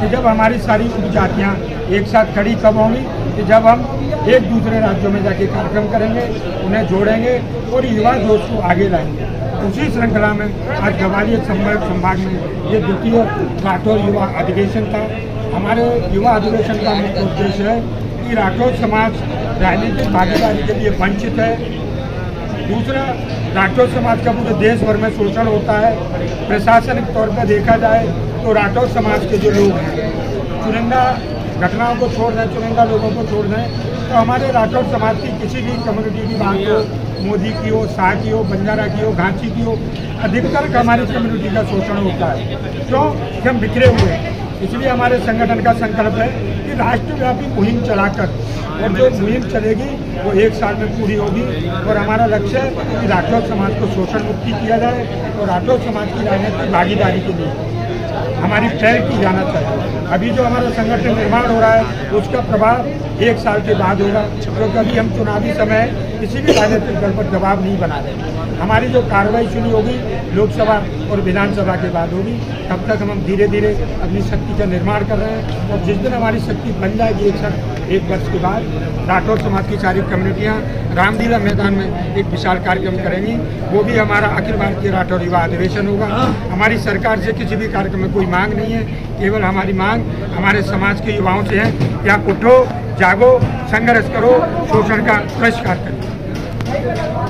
कि जब हमारी सारी उपजातियाँ एक साथ खड़ी कब होंगी कि जब हम एक दूसरे राज्यों में जाके कार्यक्रम करेंगे, उन्हें जोड़ेंगे और युवा जोश को आगे लाएँगे। उसी श्रृंखला में आज संभाग संभाग में ये द्वितीय राठौर युवा अधिवेशन था। हमारे युवा अधिवेशन का मुख्य उद्देश्य है कि राठौर समाज राजनीतिक भागीदारी के लिए वंचित है। दूसरा, राठौर समाज का पूरे देश भर में शोषण होता है। प्रशासनिक तौर पर देखा जाए तो राठौर समाज के जो लोग हैं, चुनिंदा घटनाओं को छोड़ दें चुनिंदा लोगों को छोड़ दें तो हमारे राठौर समाज की किसी भी कम्युनिटी की बात हो, मोदी की हो, शाह की हो, बंजारा की हो घांची की हो, अधिकतर हमारी कम्युनिटी का शोषण होता है। क्यों? कि हम बिखरे हुए हैं। इसलिए हमारे संगठन का संकल्प है कि राष्ट्रव्यापी मुहिम चलाकर, और जो मुहिम चलेगी, वो एक साल में पूरी होगी, और हमारा लक्ष्य है कि राठौर समाज को शोषण मुक्ति किया जाए, और राठौर समाज की राजनीतिक भागीदारी के लिए। हमारी पहल की जाना चाहिए। अभी जो हमारा संगठन निर्माण हो रहा है, उसका प्रभाव एक साल के बाद होगा, क्योंकि अभी हम चुनावी समय किसी भी राजनीतिक दल पर दबाव नहीं बना रहे हमारी जो कार्रवाई शुरू होगी, लोकसभा और विधानसभा के बाद होगी, तब तक हम धीरे धीरे अपनी शक्ति का निर्माण कर रहे हैं। और जिस दिन हमारी शक्ति बन जाएगी एक साथ एक वर्ष के बाद राठौर समाज की सारी कम्युनिटियाँ रामलीला मैदान में एक विशाल कार्यक्रम करेंगी। वो भी हमारा अखिल भारतीय राठौर युवा अधिवेशन होगा। हमारी सरकार से किसी भी कार्यक्रम में कोई मांग नहीं है। केवल हमारी मांग हमारे समाज के युवाओं से है कि आप उठो, जागो, संघर्ष करो, शोषण का बहिष्कार करो।